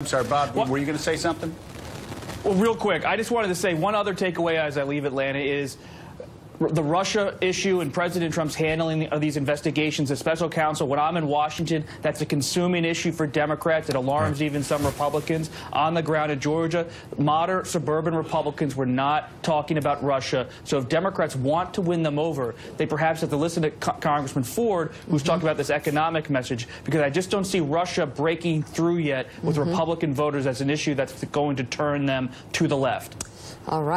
I'm sorry, Bob, were you going to say something? Well, real quick, I just wanted to say one other takeaway as I leave Atlanta is the Russia issue and President Trump's handling of these investigations, the special counsel. When I'm in Washington, that's a consuming issue for Democrats. It alarms even some Republicans. On the ground in Georgia, moderate suburban Republicans were not talking about Russia. So if Democrats want to win them over, they perhaps have to listen to Co- Congressman Ford, who's talking about this economic message, because I just don't see Russia breaking through yet with mm-hmm. Republican voters as an issue that's going to turn them to the left. All right.